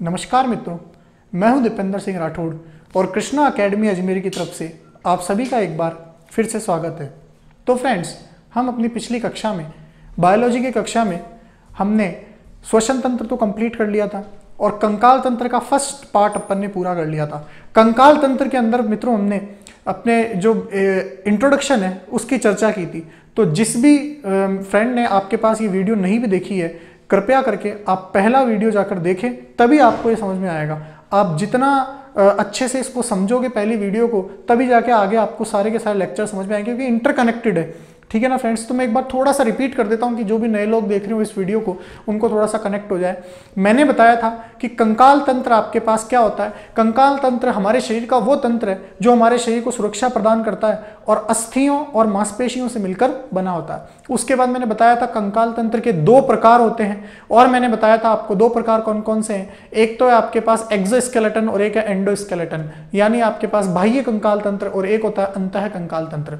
नमस्कार मित्रों, मैं हूँ दीपेंद्र सिंह राठौड़ और कृष्णा एकेडमी अजमेर की तरफ़ से आप सभी का एक बार फिर से स्वागत है। तो फ्रेंड्स, हम अपनी पिछली कक्षा में, बायोलॉजी की कक्षा में हमने श्वसन तंत्र तो कंप्लीट कर लिया था और कंकाल तंत्र का फ़र्स्ट पार्ट अपन ने पूरा कर लिया था। कंकाल तंत्र के अंदर मित्रों हमने अपने जो इंट्रोडक्शन है, उसकी चर्चा की थी। तो जिस भी फ्रेंड ने आपके पास ये वीडियो नहीं भी देखी है कृपया करके आप पहला वीडियो जाकर देखें, तभी आपको ये समझ में आएगा। आप जितना अच्छे से इसको समझोगे पहली वीडियो को, तभी जाके आगे आपको सारे के सारे लेक्चर समझ में आएँगे, क्योंकि इंटरकनेक्टेड है। ठीक है ना फ्रेंड्स तो मैं एक बार थोड़ा सा रिपीट कर देता हूँ कि जो भी नए लोग देख रहे हो इस वीडियो को, उनको थोड़ा सा कनेक्ट हो जाए। मैंने बताया था कि कंकाल तंत्र आपके पास क्या होता है? कंकाल तंत्र हमारे शरीर का वो तंत्र है जो हमारे शरीर को सुरक्षा प्रदान करता है और अस्थियों और मांसपेशियों से मिलकर बना होता है। उसके बाद मैंने बताया था कंकाल तंत्र के दो प्रकार होते हैं और मैंने बताया था आपको दो प्रकार कौन कौन से हैं। एक तो है आपके पास एक्जोस्केलेटन और एक है एंडोस्केलेटन यानी आपके पास बाह्य कंकाल तंत्र और एक होता है अंत कंकाल तंत्र।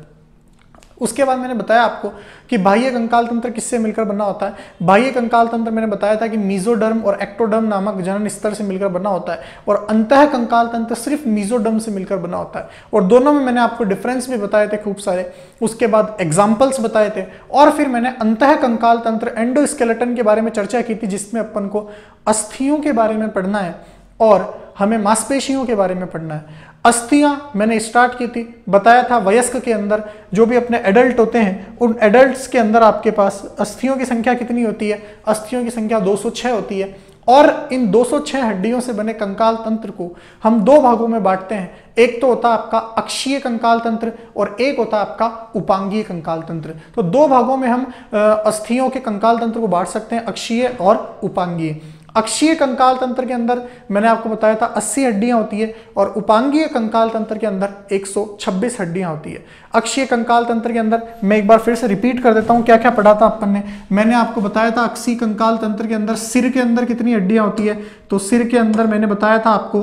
उसके बाद मैंने बताया आपको कि बाह्य कंकाल तंत्र किससे मिलकर बना होता है? बाह्य कंकाल तंत्र मैंने बताया था कि मीजोडर्म और एक्टोडर्म नामक जनन स्तर से मिलकर बना होता है और अंत कंकाल तंत्र सिर्फ़ मीजोडर्म से मिलकर बना होता है। और दोनों में मैंने आपको डिफरेंस भी बताए थे खूब सारे। उसके बाद एग्जाम्पल्स बताए थे और फिर मैंने अंत कंकाल तंत्र एंडोस्केलेटन के बारे में चर्चा की थी, जिसमें अपन को अस्थियों के बारे में पढ़ना है और हमें मांसपेशियों के बारे में पढ़ना है। अस्थियाँ मैंने स्टार्ट की थी, बताया था वयस्क के अंदर, जो भी अपने एडल्ट होते हैं, उन एडल्ट्स के अंदर आपके पास अस्थियों की संख्या कितनी होती है? अस्थियों की संख्या 206 होती है। और इन 206 हड्डियों से बने कंकाल तंत्र को हम दो भागों में बांटते हैं। एक तो होता है आपका अक्षीय कंकाल तंत्र और एक होता है आपका उपांगीय कंकाल तंत्र। तो दो भागों में हम अस्थियों के कंकाल तंत्र को बांट सकते हैं, अक्षीय और उपांगीय। अक्षीय कंकाल तंत्र के अंदर मैंने आपको बताया था 80 हड्डियाँ होती है और उपांगीय कंकाल तंत्र के अंदर 126 हड्डियाँ होती है। अक्षीय कंकाल तंत्र के अंदर मैं एक बार फिर से रिपीट कर देता हूँ क्या क्या पढ़ा था अपन ने? मैंने आपको बताया था अक्षीय कंकाल तंत्र के अंदर सिर के अंदर कितनी हड्डियाँ होती है। तो सिर के अंदर मैंने बताया था आपको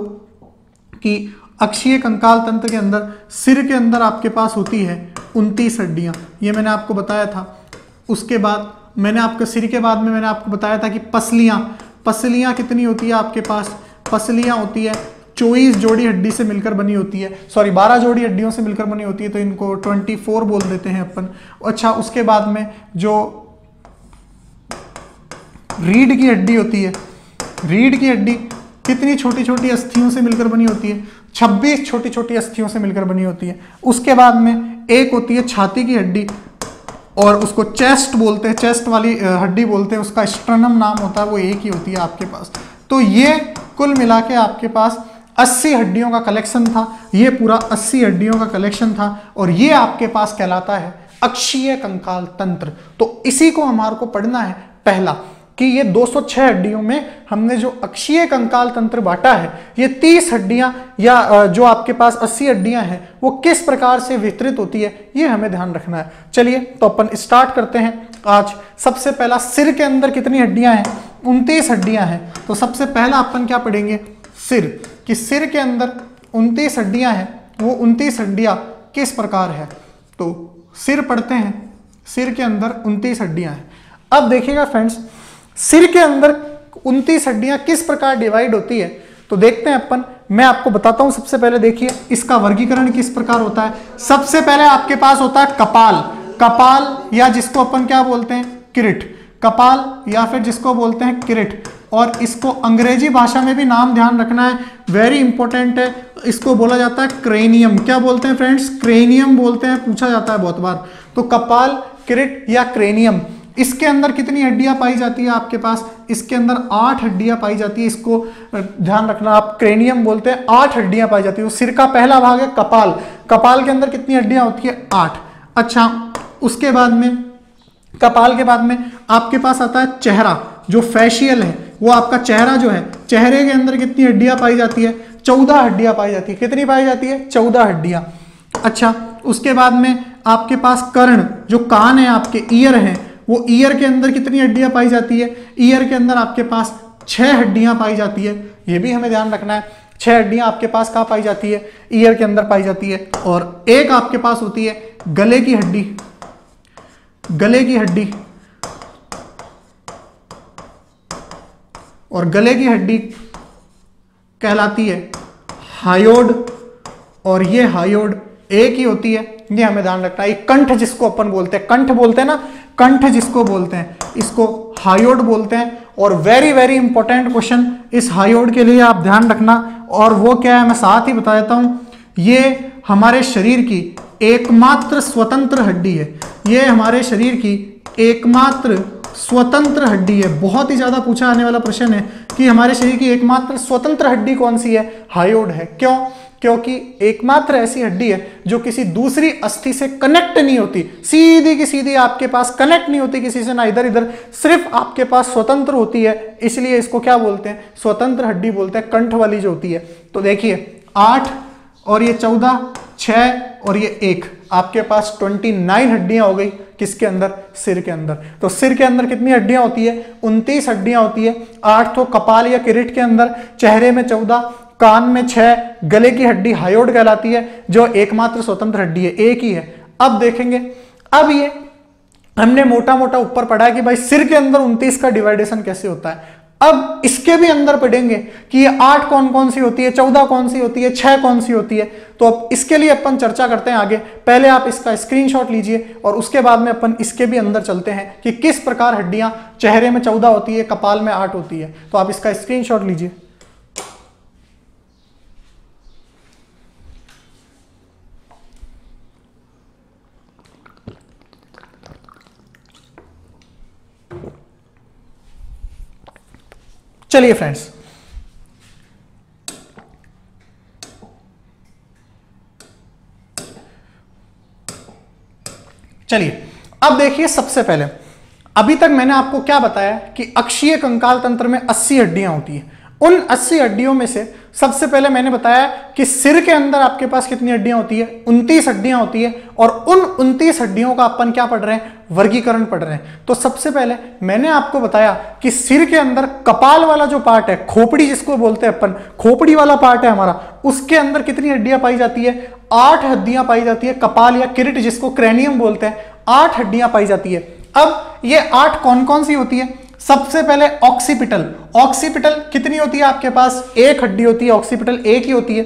कि अक्षीय कंकाल तंत्र के अंदर सिर के अंदर आपके पास होती है उनतीस हड्डियाँ। ये मैंने आपको बताया था। उसके बाद मैंने आपके सिर के बाद में मैंने आपको बताया था कि पसलियाँ पसलियाँ कितनी होती है आपके पास? पसलियाँ होती है, चौबीस जोड़ी हड्डी से मिलकर बनी होती है। सॉरी बारह जोड़ी हड्डियों से मिलकर बनी होती है तो इनको ट्वेंटी फोर बोल देते हैं अपन। अच्छा उसके बाद में जो रीढ़ की हड्डी होती है, रीढ़ की हड्डी कितनी छोटी छोटी अस्थियों से मिलकर बनी होती है? 26 छोटी छोटी अस्थियों से मिलकर बनी होती है। उसके बाद में एक होती है छाती की हड्डी। और उसको चेस्ट बोलते हैं चेस्ट वाली हड्डी बोलते हैं, उसका स्ट्रनम नाम होता है, वो एक ही होती है आपके पास। तो ये कुल मिला के आपके पास 80 हड्डियों का कलेक्शन था, ये पूरा 80 हड्डियों का कलेक्शन था और ये आपके पास कहलाता है अक्षीय कंकाल तंत्र। तो इसी को हमारे को पढ़ना है, पहला। कि ये 206 हड्डियों में हमने जो अक्षीय कंकाल तंत्र बांटा है, ये 30 हड्डियाँ या जो आपके पास 80 हड्डियाँ हैं, वो किस प्रकार से वितरित होती है, ये हमें ध्यान रखना है। चलिए तो अपन स्टार्ट करते हैं। आज सबसे पहला सिर के अंदर कितनी हड्डियाँ हैं? उनतीस हड्डियाँ हैं। तो सबसे पहला अपन क्या पढ़ेंगे? सिर, कि सिर के अंदर उनतीस हड्डियाँ हैं, वो उनतीस हड्डियाँ किस प्रकार है? तो सिर पढ़ते हैं, सिर के अंदर उनतीस हड्डियाँ हैं। अब देखिएगा फ्रेंड्स सिर के अंदर उनतीस हड्डियाँ किस प्रकार डिवाइड होती है? तो देखते हैं अपन। मैं आपको बताता हूँ, सबसे पहले देखिए, इसका वर्गीकरण किस प्रकार होता है। सबसे पहले आपके पास होता है कपाल। कपाल या जिसको अपन क्या बोलते हैं? किरिट। कपाल या फिर जिसको बोलते हैं किरिट। और इसको अंग्रेज़ी भाषा में भी नाम ध्यान रखना है। वेरी इंपॉर्टेंट है। इसको बोला जाता है क्रेनियम क्या बोलते हैं फ्रेंड्स क्रेनियम बोलते हैं, पूछा जाता है बहुत बार। तो कपाल, किरिट या क्रेनियम इसके अंदर कितनी हड्डियाँ पाई जाती है आपके पास? इसके अंदर आठ हड्डियाँ पाई जाती है। इसको ध्यान रखना, आप क्रेनियम बोलते हैं, आठ हड्डियाँ पाई जाती है। सिर का पहला भाग है कपाल। कपाल के अंदर कितनी हड्डियाँ होती है? आठ। अच्छा उसके बाद में, कपाल के बाद में आपके पास आता है चेहरा, जो फेशियल है, वो आपका चेहरा जो है, चेहरे के अंदर कितनी हड्डियाँ पाई जाती है? चौदह हड्डियाँ पाई जाती है। कितनी पाई जाती है? चौदह हड्डियाँ। अच्छा उसके बाद में आपके पास कर्ण, जो कान है, आपके ईयर हैं वो ईयर के अंदर कितनी हड्डियाँ पाई जाती है? ईयर के अंदर आपके पास छह हड्डियाँ पाई जाती है। ये भी हमें ध्यान रखना है। छह हड्डियाँ आपके पास कहाँ पाई जाती है? ईयर के अंदर पाई जाती है। और एक आपके पास होती है गले की हड्डी। गले की हड्डी। और गले की हड्डी कहलाती है हायोड। और ये हायोड एक ही होती है। ये हमें ध्यान रखना है। कंठ जिसको अपन बोलते हैं, कंठ बोलते हैं ना कंठ जिसको बोलते हैं, इसको हायोड बोलते हैं। और वेरी वेरी इंपॉर्टेंट क्वेश्चन इस हायोड के लिए आप ध्यान रखना। और वो क्या है, मैं साथ ही बता देता हूँ। ये हमारे शरीर की एकमात्र स्वतंत्र हड्डी है। ये हमारे शरीर की एकमात्र स्वतंत्र हड्डी है। बहुत ही ज़्यादा पूछा आने वाला प्रश्न है कि हमारे शरीर की एकमात्र स्वतंत्र हड्डी कौन सी है? हायोड है। क्यों? क्योंकि एकमात्र ऐसी हड्डी है जो किसी दूसरी अस्थि से कनेक्ट नहीं होती। सीधी की सीधी आपके पास कनेक्ट नहीं होती किसी से, ना इधर इधर, सिर्फ़ आपके पास स्वतंत्र होती है। इसलिए इसको क्या बोलते हैं? स्वतंत्र हड्डी बोलते हैं, कंठ वाली जो होती है। तो देखिए, आठ और ये चौदह छ और ये एक। आपके पास ट्वेंटी नाइन हड्डियाँ हो गई, किसके अंदर? सिर के अंदर। तो सिर के अंदर कितनी हड्डियाँ होती है? उनतीस हड्डियाँ होती है। आठ तो कपाल या किरीट के अंदर, चेहरे में चौदह, कान में छह, गले की हड्डी हायोड कहलाती है, जो एकमात्र स्वतंत्र हड्डी है, एक ही है। अब देखेंगे, अब ये हमने मोटा मोटा ऊपर पढ़ा कि भाई सिर के अंदर उनतीस का डिवाइडेशन कैसे होता है। अब इसके भी अंदर पढ़ेंगे कि ये आठ कौन कौन सी होती है? चौदह कौन सी होती है? छह कौन सी होती है? तो अब इसके लिए अपन चर्चा करते हैं आगे। पहले आप इसका स्क्रीनशॉट लीजिए और उसके बाद में अपन इसके भी अंदर चलते हैं कि किस प्रकार हड्डियाँ चेहरे में चौदह होती है, कपाल में आठ होती है। तो आप इसका स्क्रीनशॉट लीजिए। चलिए फ्रेंड्स चलिए, अब देखिए सबसे पहले। अभी तक मैंने आपको क्या बताया कि अक्षीय कंकाल तंत्र में 80 हड्डियाँ होती हैं। उन 80 हड्डियों में से सबसे पहले मैंने बताया कि सिर के अंदर आपके पास कितनी हड्डियाँ होती है? 29 हड्डियाँ होती है और उन 29 हड्डियों का अपन क्या पढ़ रहे हैं? वर्गीकरण पढ़ रहे हैं। तो सबसे पहले मैंने आपको बताया कि सिर के अंदर कपाल वाला जो पार्ट है, खोपड़ी जिसको बोलते हैं अपन, खोपड़ी वाला पार्ट है हमारा, उसके अंदर कितनी हड्डियाँ पाई जाती है? आठ हड्डियाँ पाई जाती है, कपाल या किरिट जिसको क्रेनियम बोलते हैं, आठ हड्डियाँ पाई जाती है। अब ये आठ कौन कौन सी होती है? सबसे पहले ऑक्सीपिटल ऑक्सीपिटल कितनी होती है आपके पास? एक हड्डी होती है ऑक्सीपिटल एक ही होती है.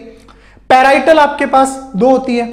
पैराइटल आपके पास दो होती है.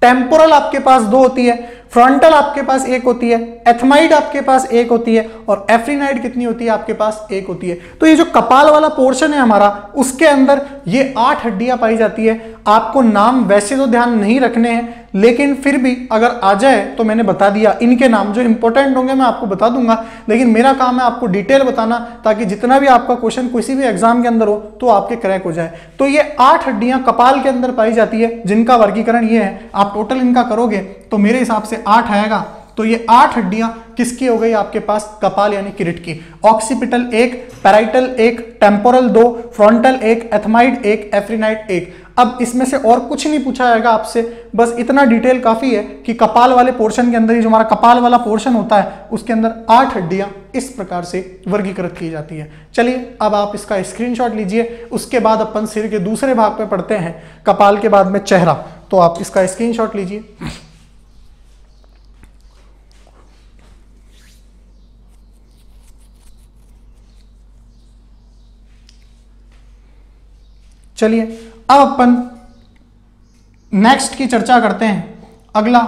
टेम्पोरल आपके पास दो होती है. फ्रंटल आपके पास एक होती है. एथमाइड आपके पास एक होती है और एफ्रीनाइड कितनी होती है? आपके पास एक होती है. तो ये जो कपाल वाला पोर्शन है हमारा, उसके अंदर ये आठ हड्डियाँ पाई जाती है. आपको नाम वैसे तो ध्यान नहीं रखने हैं, लेकिन फिर भी अगर आ जाए तो मैंने बता दिया। इनके नाम जो इंपॉर्टेंट होंगे मैं आपको बता दूँगा, लेकिन मेरा काम है आपको डिटेल बताना ताकि जितना भी आपका क्वेश्चन किसी भी एग्ज़ाम के अंदर हो तो आपके क्रैक हो जाए। तो ये आठ हड्डियाँ कपाल के अंदर पाई जाती है, जिनका वर्गीकरण ये है। आप टोटल इनका करोगे तो मेरे हिसाब से आठ आएगा। तो ये आठ हड्डियाँ किसकी हो गई? आपके पास कपाल यानी किरिट की। ऑक्सीपिटल एक पैराइटल एक टेम्पोरल दो फ्रंटल एक एथमाइड एक एफ्रीनाइड एक। अब इसमें से और कुछ नहीं पूछा जाएगा आपसे। बस इतना डिटेल काफ़ी है कि कपाल वाले पोर्शन के अंदर ही जो हमारा कपाल वाला पोर्शन होता है, उसके अंदर आठ हड्डियाँ इस प्रकार से वर्गीकृत की जाती है। चलिए, अब आप इसका स्क्रीनशॉट लीजिए। उसके बाद अपन सिर के दूसरे भाग पे पढ़ते हैं, कपाल के बाद में चेहरा। तो आप इसका स्क्रीनशॉट लीजिए। चलिए, अब अपन नेक्स्ट की चर्चा करते हैं। अगला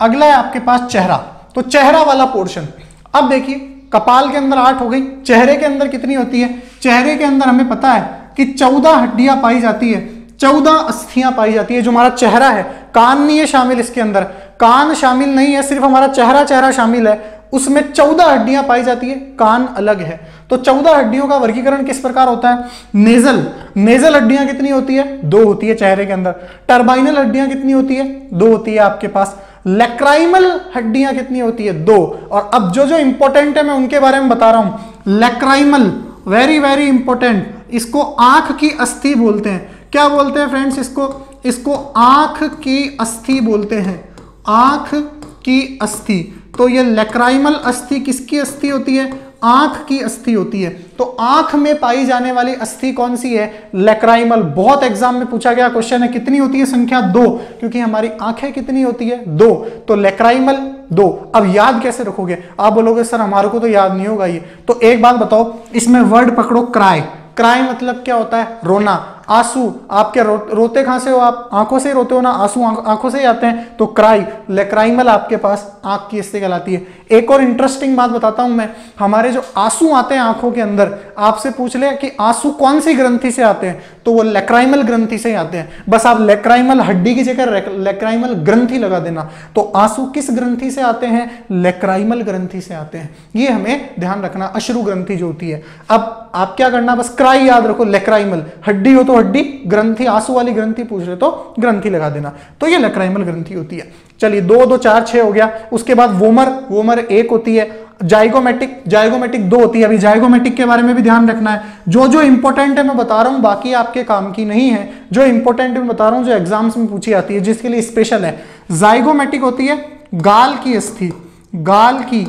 अगला है आपके पास चेहरा। तो चेहरा वाला पोर्शन अब देखिए, कपाल के अंदर आठ हो गई। चेहरे के अंदर कितनी होती है? चेहरे के अंदर हमें पता है कि चौदह हड्डियाँ पाई जाती है। चौदह अस्थियाँ पाई जाती है, जो हमारा चेहरा है। कान नहीं है शामिल इसके अंदर। कान शामिल नहीं है, सिर्फ़ हमारा चेहरा चेहरा शामिल है। उसमें चौदह हड्डियाँ पाई जाती है, कान अलग है। तो चौदह हड्डियों का वर्गीकरण किस प्रकार होता है? नेजल नेजल हड्डियाँ कितनी होती है? दो होती है चेहरे के अंदर। टर्बाइनल हड्डियाँ कितनी होती है? दो होती है आपके पास। लेक्राइमल हड्डियाँ कितनी होती है? दो। और अब जो जो इंपॉर्टेंट है, मैं उनके बारे में बता रहा हूँ। लेक्राइमल वेरी वेरी इंपॉर्टेंट इसको आँख की अस्थि बोलते हैं। क्या बोलते हैं फ्रेंड्स इसको? इसको आँख की अस्थि बोलते हैं। आँख की अस्थि। तो ये लेक्राइमल अस्थि किसकी अस्थि होती है? आँख की अस्थि होती है। तो आँख में पाई जाने वाली अस्थि कौन सी है? लेक्राइमल बहुत एग्ज़ाम में पूछा गया क्वेश्चन है, कितनी होती है संख्या? दो। क्योंकि हमारी आँखें कितनी होती है? दो। तो लेक्राइमल दो। अब याद कैसे रखोगे? आप बोलोगे, सर, हमारे को तो याद नहीं होगा ये। तो एक बात बताओ, इसमें वर्ड पकड़ो क्राई क्राई मतलब क्या होता है? रोना। आँसू आपके रो, रोते कहाँ से हो आप? आँखों से रोते हो ना? आँसू आँखों से ही आते हैं। तो क्राई लेक्राइमल आपके पास आँख की स्थिति कहलाती है। एक और इंटरेस्टिंग बात बताता हूँ मैं। हमारे जो आँसू आते हैं आँखों के अंदर आपसे पूछ ले कि आँसू कौन सी ग्रंथि से आते हैं? तो वो लेक्राइमल ग्रंथि से आते हैं। बस आप लेक्राइमल हड्डी की जगह लेक्राइमल ग्रंथि लगा देना। तो आँसू किस ग्रंथि से आते हैं? लेक्राइमल ग्रंथि से आते हैं। ये हमें ध्यान रखना, अश्रु ग्रंथि जो होती है। अब आप क्या करना, बस क्राई याद रखो लेक्राइमल हड्डी हो तो हड्डी, ग्रंथि, आँसू वाली ग्रंथि पूछ रहे तो ग्रंथि लगा देना। तो ये लेक्राइमल ग्रंथि होती है। चलिए, दो दो, चार, छह हो गया। उसके बाद वोमर वोमर एक होती है। जाइगोमेटिक जाइगोमेटिक दो होती है। अभी जाइगोमेटिक के बारे में भी ध्यान रखना है। जो जो इंपॉर्टेंट है, मैं बता रहा हूँ, बाकी आपके काम की नहीं है। जो इंपॉर्टेंट मैं बता रहा हूँ, जो एग्ज़ाम्स में पूछी जाती है, जिसके लिए स्पेशल है। जाइगोमेटिक होती है गाल की अस्थि, गाल की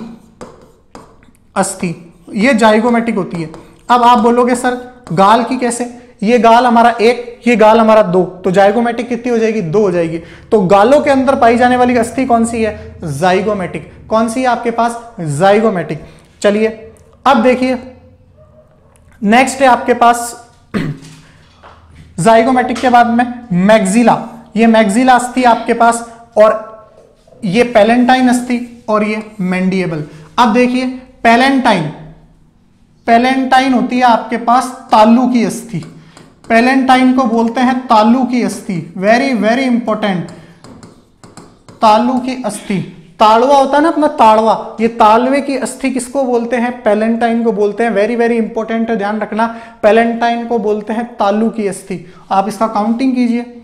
अस्थि। ये जाइगोमेटिक होती है। अब आप बोलोगे, सर, गाल की कैसे? ये गाल हमारा एक, ये गाल हमारा दो। तो जाइगोमेटिक कितनी हो जाएगी? दो हो जाएगी। तो गालों के अंदर पाई जाने वाली अस्थि कौन सी है? जाइगोमेटिक। कौन सी है आपके पास? जाइगोमेटिक। चलिए, अब देखिए। नेक्स्ट है आपके पास जाइगोमेटिक के बाद में मैग्जिला ये मैग्जिला अस्थि आपके पास और ये पेलेंटाइन अस्थि और ये मैंडिएबल। अब देखिए, पेलेंटाइन। पैलेंटाइन होती है आपके पास तालू की अस्थि। पेलेंटाइन को बोलते हैं तालू की अस्थि। वेरी वेरी इंपॉर्टेंट तालू की अस्थि। ताड़वा होता है ना अपना ताड़वा। ये तालवे की अस्थि किसको बोलते हैं? पेलेंटाइन को बोलते हैं। वेरी वेरी इंपॉर्टेंट है, ध्यान रखना। पेलेंटाइन को बोलते हैं तालू की अस्थि। आप इसका काउंटिंग कीजिए।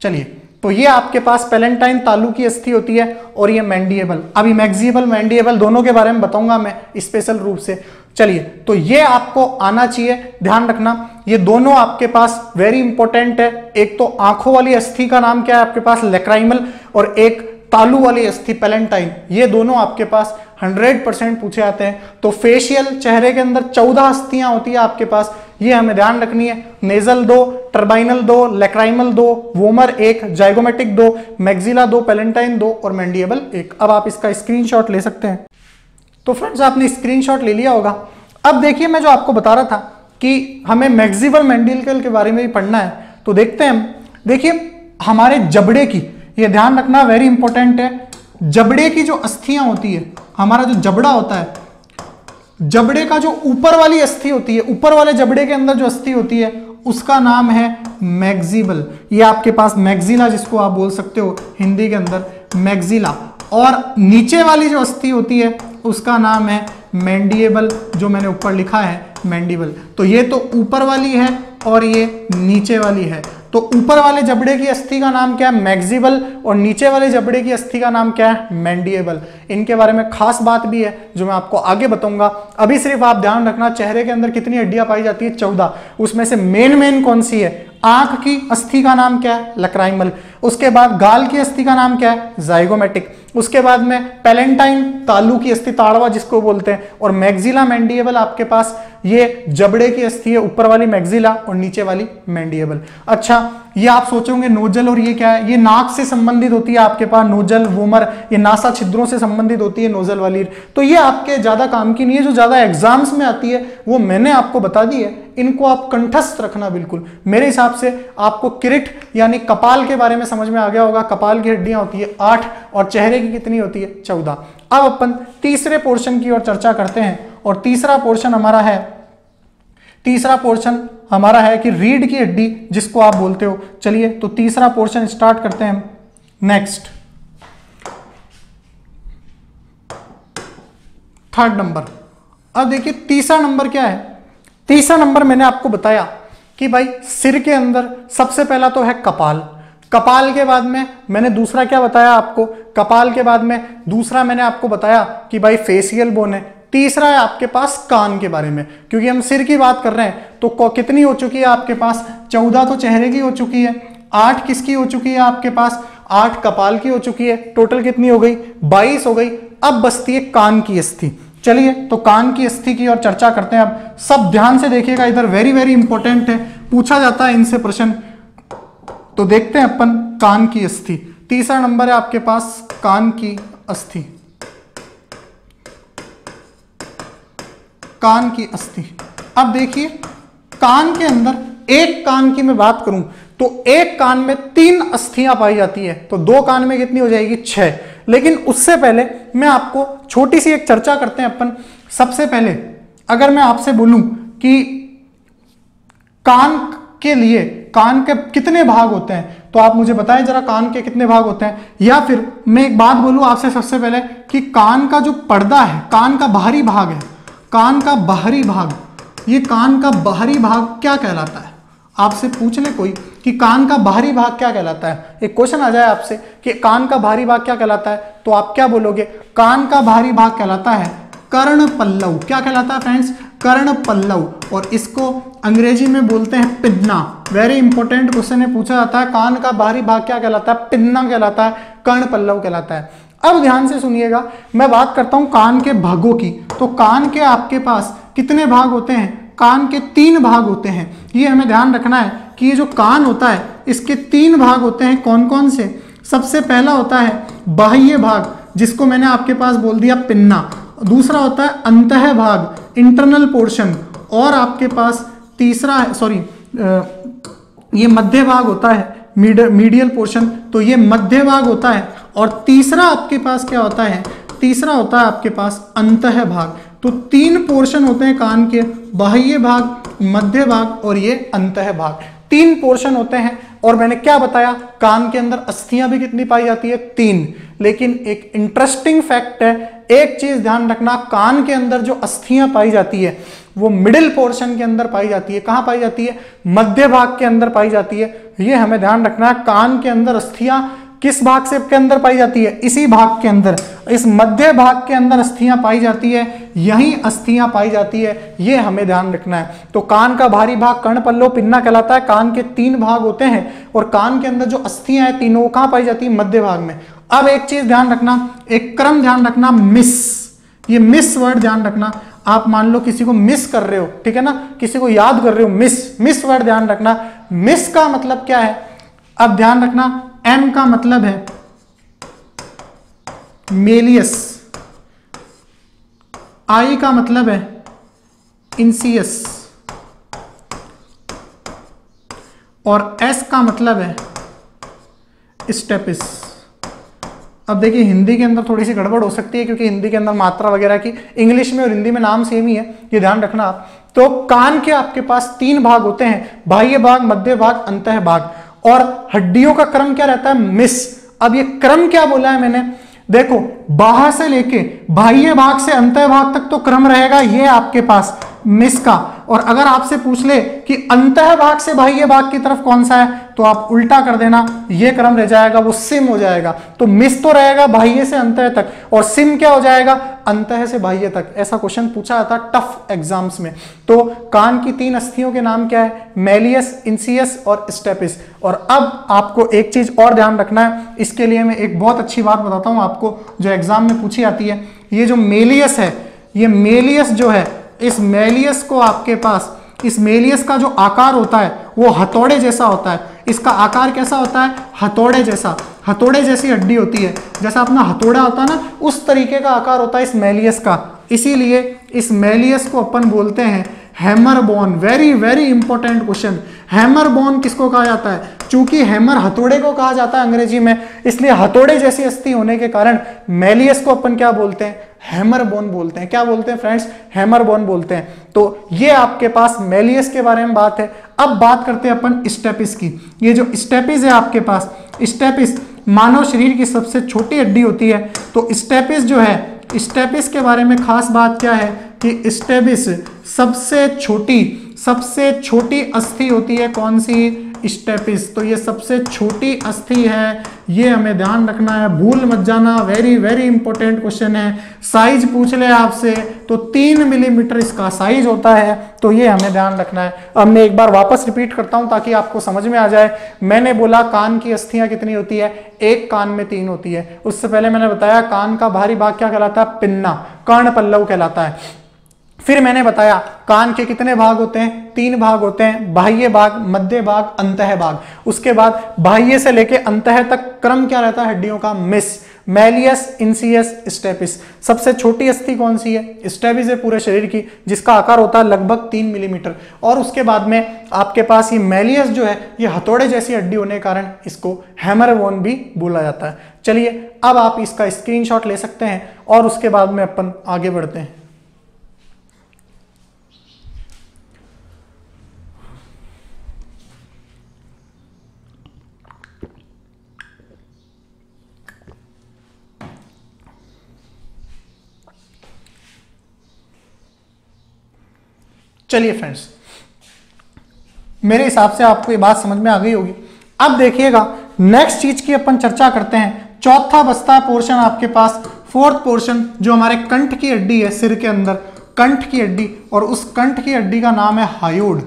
चलिए। तो ये आपके पास पेलेंटाइन तालू की अस्थि होती है और ये मैंडिएबल। अभी मैक्सिबल मैंडिएबल दोनों के बारे में बताऊँगा मैं स्पेशल रूप से। चलिए तो ये आपको आना चाहिए, ध्यान रखना। ये दोनों आपके पास वेरी इंपॉर्टेंट है। एक तो आँखों वाली अस्थि का नाम क्या है आपके पास? लेक्राइमल और एक तालू वाली अस्थि पेलेंटाइन ये दोनों आपके पास 100 परसेंट पूछे आते हैं। तो फेशियल चेहरे के अंदर 14 अस्थियाँ होती है आपके पास। ये हमें ध्यान रखनी है। नेजल दो टर्बाइनल दो लेक्राइमल दो वोमर एक जाइगोमेटिक दो मैग्जिला दो पेलेंटाइन दो और मैंडिएबल एक। अब आप इसका स्क्रीनशॉट ले सकते हैं। तो फ्रेंड्स आपने स्क्रीनशॉट ले लिया होगा। अब देखिए, मैं जो आपको बता रहा था कि हमें मैग्जिबल मैंडिकल के बारे में भी पढ़ना है। तो देखते हैं हम। देखिए, हमारे जबड़े की, ये ध्यान रखना वेरी इंपॉर्टेंट है। जबड़े की जो अस्थियाँ होती है, हमारा जो जबड़ा होता है जबड़े का जो ऊपर वाली अस्थि होती है, ऊपर वाले जबड़े के अंदर जो अस्थि होती है, उसका नाम है मैग्जिबल। ये आपके पास मैग्जिला जिसको आप बोल सकते हो, हिंदी के अंदर, मैग्जिला। और नीचे वाली जो अस्थि होती है, उसका नाम है मैंडिएबल, जो मैंने ऊपर लिखा है, मैंडिबल। तो ये तो ऊपर वाली है और ये नीचे वाली है। तो ऊपर वाले जबड़े की अस्थि का नाम क्या है? मैग्जिबल, और नीचे वाले जबड़े की अस्थि का नाम क्या है? मैंडिएबल। इनके बारे में खास बात भी है, जो मैं आपको आगे बताऊँगा। अभी सिर्फ़ आप ध्यान रखना, चेहरे के अंदर कितनी हड्डियाँ पाई जाती है? चौदह। उसमें से मेन मेन कौन सी है? आँख की अस्थि का नाम क्या है? लक्राइमल। उसके बाद गाल की अस्थि का नाम क्या है? जाइगोमेटिक उसके बाद में पेलेंटाइन तालू की अस्थि, ताड़वा जिसको बोलते हैं, और मैग्जिला मैंडिएबल आपके पास, ये जबड़े की अस्थि है, ऊपर वाली मैग्जिला और नीचे वाली मैंडिएबल अच्छा ये आप सोचोगे नोजल और ये क्या है? ये नाक से संबंधित होती है आपके पास, नोजल, वूमर, ये नासा छिद्रों से संबंधित होती है नोजल वाली। तो ये आपके ज़्यादा काम की नहीं है, जो ज़्यादा एग्ज़ाम्स में आती है, वो मैंने आपको बता दी है। इनको आप कंठस्थ रखना बिल्कुल। मेरे हिसाब से आपको किरिट, यानी कपाल के बारे में समझ में आ गया होगा। कपाल की हड्डियाँ होती है आठ और चेहरे की कितनी होती है? चौदह। अब अपन तीसरे पोर्शन की ओर चर्चा करते हैं और तीसरा पोर्शन हमारा है। तीसरा पोर्शन हमारा है कि रीढ़ की हड्डी, जिसको आप बोलते हो। चलिए तो तीसरा पोर्शन स्टार्ट करते हैं नेक्स्ट। Third number. अब देखिए, तीसरा नंबर क्या है? तीसरा नंबर मैंने आपको बताया कि भाई सिर के अंदर सबसे पहला तो है कपाल। कपाल के बाद में मैंने दूसरा क्या बताया आपको? कपाल के बाद में दूसरा मैंने आपको बताया कि भाई फेसियल बोन है। तीसरा है आपके पास कान के बारे में। क्योंकि हम सिर की बात कर रहे हैं तो कितनी हो चुकी है आपके पास? चौदह तो चेहरे की हो चुकी है। आठ किसकी हो चुकी है आपके पास? आठ कपाल की हो चुकी है। टोटल कितनी हो गई? बाईस हो गई। अब बसती है कान की अस्थि। चलिए तो कान की अस्थि की और चर्चा करते हैं। अब सब ध्यान से देखिएगा, इधर वेरी वेरी इंपॉर्टेंट है। पूछा जाता है इनसे प्रश्न। तो देखते हैं अपन कान की अस्थि तीसरा नंबर है आपके पास कान की अस्थि कान की अस्थि अब देखिए, कान के अंदर एक कान की मैं बात करूँ तो एक कान में तीन अस्थियाँ पाई जाती है। तो दो कान में कितनी हो जाएगी? छह। लेकिन उससे पहले मैं आपको छोटी सी एक चर्चा करते हैं अपन। सबसे पहले अगर मैं आपसे बोलूँ कि कान के लिए, कान के कितने भाग होते हैं तो आप मुझे बताएँ जरा कान के कितने भाग होते हैं। या फिर मैं एक बात बोलूँ आपसे सबसे पहले कि कान का जो पर्दा है, कान का बाहरी भाग है, कान का बाहरी भाग, ये कान का बाहरी भाग क्या कहलाता है? आपसे पूछ ले कोई कि कान का बाहरी भाग क्या कहलाता है? एक क्वेश्चन आ जाए आपसे कि कान का बाहरी भाग क्या कहलाता है? तो आप क्या बोलोगे? कान का बाहरी भाग कहलाता है कर्ण पल्लव क्या कहलाता है फ्रेंड्स कर्ण पल्लव और इसको अंग्रेज़ी में बोलते हैं पिन्ना। वेरी इंपॉर्टेंट क्वेश्चन है पूछा जाता है, कान का बाहरी भाग क्या कहलाता है? पिन्ना कहलाता है कर्ण पल्लव कहलाता है। अब ध्यान से सुनिएगा, मैं बात करता हूँ कान के भागों की। तो कान के आपके पास कितने भाग होते हैं? कान के तीन भाग होते हैं। ये हमें ध्यान रखना है कि ये जो कान होता है, इसके तीन भाग होते हैं कौन कौन से? सबसे पहला होता है बाह्य भाग, जिसको मैंने आपके पास बोल दिया पिन्ना। दूसरा होता है अंतः भाग इंटरनल पोर्शन और आपके पास तीसरा सॉरी ये मध्य भाग होता है मीडियल पोर्शन तो ये मध्य भाग होता है। और तीसरा आपके पास क्या होता है? तीसरा होता है आपके पास अंत भाग। तो तीन पोर्शन होते हैं कान के, बाह्य भाग, मध्य भाग और ये अंत भाग। तीन पोर्शन होते हैं और मैंने क्या बताया, कान के अंदर अस्थियाँ भी कितनी पाई जाती है? तीन। लेकिन एक इंटरेस्टिंग फैक्ट है, एक चीज़ ध्यान रखना, कान के अंदर जो अस्थियाँ पाई जाती है, वो मिडिल पोर्शन के अंदर पाई जाती है। कहाँ पाई जाती है? मध्य भाग के अंदर पाई जाती है। ये हमें ध्यान रखना है, कान के अंदर अस्थियाँ किस भाग से के अंदर पाई जाती है? इसी भाग के अंदर। इस मध्य भाग के अंदर अस्थियाँ पाई जाती है, यही अस्थियाँ पाई जाती है, ये हमें ध्यान रखना है। तो कान का भारी भाग कर्ण पल्लो पिन्ना कहलाता है, कान के तीन भाग होते हैं, और कान के अंदर जो अस्थियाँ हैं, तीनों कहाँ पाई जाती है? मध्य भाग में। अब एक चीज़ ध्यान रखना, एक क्रम ध्यान रखना, मिस। ये मिस वर्ड ध्यान रखना। आप मान लो किसी को मिस कर रहे हो, ठीक है ना? किसी को याद कर रहे हो, मिस। मिस वर्ड ध्यान रखना। मिस का मतलब क्या है? अब ध्यान रखना एम का मतलब है मेलियस। आई का मतलब है इंसियस और एस का मतलब है स्टेपिस। अब देखिए, हिंदी के अंदर थोड़ी सी गड़बड़ हो सकती है, क्योंकि हिंदी के अंदर मात्रा वगैरह की इंग्लिश में और हिंदी में नाम सेम ही है, ये ध्यान रखना आप। तो कान के आपके पास तीन भाग होते हैं, बाह्य भाग, मध्य भाग, अंत भाग। और हड्डियों का क्रम क्या रहता है? मिस। अब ये क्रम क्या बोला है मैंने? देखो बाहर से लेके बाह्य भाग से अंत भाग तक तो क्रम रहेगा, ये आपके पास मिस का। और अगर आपसे पूछ ले कि अंत भाग से बाह्य भाग की तरफ़ कौन सा है तो आप उल्टा कर देना, ये क्रम रह जाएगा, वो सिम हो जाएगा। तो मिस तो रहेगा बाह्य से अंत तक, और सिम क्या हो जाएगा? अंत से बाह्य तक। ऐसा क्वेश्चन पूछा जाता टफ एग्ज़ाम्स में। तो कान की तीन अस्थियों के नाम क्या है? मेलियस इंसियस और स्टेपिस। और अब आपको एक चीज़ और ध्यान रखना है। इसके लिए मैं एक बहुत अच्छी बात बताता हूँ आपको, जो एग्ज़ाम में पूछी जाती है। ये जो मेलियस है, ये मेलियस जो है, इस मेलियस को आपके पास, इस मेलियस का जो आकार होता है, वो हथौड़े जैसा होता है। इसका आकार कैसा होता है? हथौड़े जैसा। हथौड़े जैसी हड्डी होती है। जैसा अपना हथौड़ा होता है ना, उस तरीके का आकार होता है इस मेलियस का। इसीलिए इस मेलियस को अपन बोलते हैं hammer bone very very important question hammer bone किसको कहा जाता है? चूँकि हैमर हथौड़े को कहा जाता है अंग्रेज़ी में, इसलिए हथौड़े जैसी अस्थि होने के कारण मेलियस को अपन क्या बोलते हैं? हैमर बोन बोलते हैं। क्या बोलते हैं फ्रेंड्स? हैमर बोन बोलते हैं। तो ये आपके पास मेलियस के बारे में बात है। अब बात करते हैं अपन स्टेपिस की। ये जो स्टेपिस है आपके पास, स्टेपिस मानव शरीर की सबसे छोटी हड्डी होती है। तो स्टेपिस जो है, स्टेपिस के बारे में खास बात क्या है कि स्टेपिस सबसे छोटी सबसे छोटी अस्थि होती है कौन सी? स्टेपिस। तो ये सबसे छोटी अस्थि है, ये हमें ध्यान रखना है, भूल मत जाना वेरी वेरी इंपॉर्टेंट क्वेश्चन है। साइज़ पूछ ले आपसे तो तीन मिलीमीटर इसका साइज़ होता है तो ये हमें ध्यान रखना है। अब मैं एक बार वापस रिपीट करता हूँ ताकि आपको समझ में आ जाए। मैंने बोला कान की अस्थियाँ कितनी होती है? एक कान में तीन होती है। उससे पहले मैंने बताया, कान का भारी भाग क्या कहलाता है? पिन्ना, कर्ण पल्लव कहलाता है। फिर मैंने बताया, कान के कितने भाग होते हैं? तीन भाग होते हैं, बाह्य भाग, मध्य भाग, अंतः भाग। उसके बाद बाह्य से लेके अंतः तक क्रम क्या रहता है? हड्डियों का मिस। Malleus, इंसियस, stapes. सबसे छोटी अस्थि कौन सी है? स्टेपिस है पूरे शरीर की, जिसका आकार होता है लगभग तीन मिलीमीटर। और उसके बाद में आपके पास ये मैलियस जो है, ये हथौड़े जैसी हड्डी होने के कारण इसको हैमर हैमरबोन भी बोला जाता है। चलिए, अब आप इसका स्क्रीनशॉट ले सकते हैं और उसके बाद में अपन आगे बढ़ते हैं। चलिए फ्रेंड्स मेरे हिसाब से आपको ये बात समझ में आ गई होगी। अब देखिएगा नेक्स्ट चीज़ की अपन चर्चा करते हैं। चौथा बस्ता पोर्शन आपके पास फोर्थ पोर्शन जो हमारे कंठ की हड्डी है, सिर के अंदर, कंठ की हड्डी, और उस कंठ की हड्डी का नाम है हायोड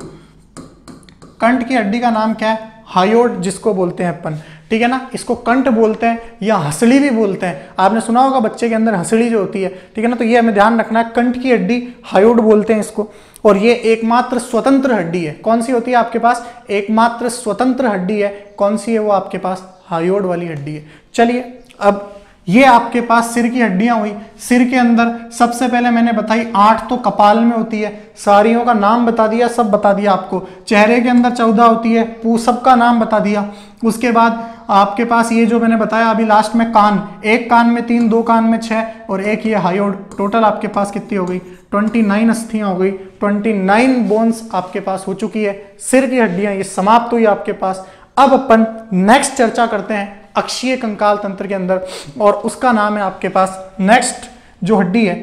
कंठ की हड्डी का नाम क्या है? हायोड जिसको बोलते हैं अपन। ठीक है ना? इसको कंठ बोलते हैं या हसली भी बोलते हैं। आपने सुना होगा बच्चे के अंदर हसली जो होती है, ठीक है ना? तो ये हमें ध्यान रखना है, कंठ की हड्डी हायोड बोलते हैं इसको। और ये एकमात्र स्वतंत्र हड्डी है। कौन सी होती है आपके पास? एकमात्र स्वतंत्र हड्डी है। कौन सी है वो आपके पास? हायोड वाली हड्डी है। चलिए, अब ये आपके पास सिर की हड्डियाँ हुई। सिर के अंदर सबसे पहले मैंने बताई आठ तो कपाल में होती है। सारियों का नाम बता दिया, सब बता दिया आपको। चेहरे के अंदर चौदह होती है, पू, सबका नाम बता दिया। उसके बाद आपके पास ये जो मैंने बताया, अभी लास्ट में कान। एक कान में तीन, दो कान में छह, और एक ये हायोड टोटल आपके पास कितनी हो गई? ट्वेंटी नाइन अस्थियाँ हो गई। ट्वेंटी नाइन बोन्स आपके पास हो चुकी है। सिर की हड्डियाँ, ये समाप्त हुई आपके पास। अब अपन नेक्स्ट चर्चा करते हैं। अक्षीय कंकाल तंत्र के अंदर, और उसका नाम है आपके पास नेक्स्ट जो हड्डी है।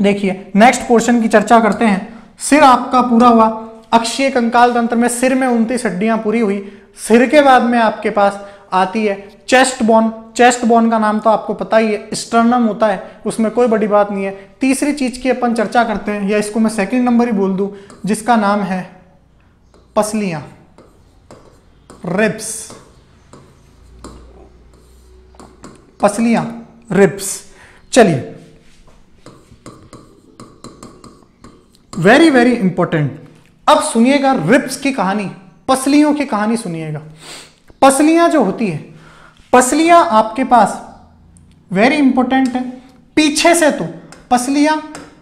देखिए नेक्स्ट पोर्शन की चर्चा करते हैं। सिर आपका पूरा हुआ। अक्षीय कंकाल तंत्र में सिर में उनतीस हड्डियाँ पूरी हुई। सिर के बाद में आपके पास आती है चेस्ट बोन चेस्ट बोन का नाम तो आपको पता ही है स्टर्नम होता है। उसमें कोई बड़ी बात नहीं है। तीसरी चीज़ की अपन चर्चा करते हैं, या इसको मैं सेकंड नंबर ही बोल दूँ, जिसका नाम है पसलियाँ। रिब्स पसलियाँ रिब्स चलिए। वेरी वेरी इंपॉर्टेंट अब सुनिएगा रिब्स की कहानी, पसलियों की कहानी सुनिएगा। पसलियाँ जो होती है, पसलियाँ आपके पास वेरी इंपॉर्टेंट है। पीछे से तो पसलियाँ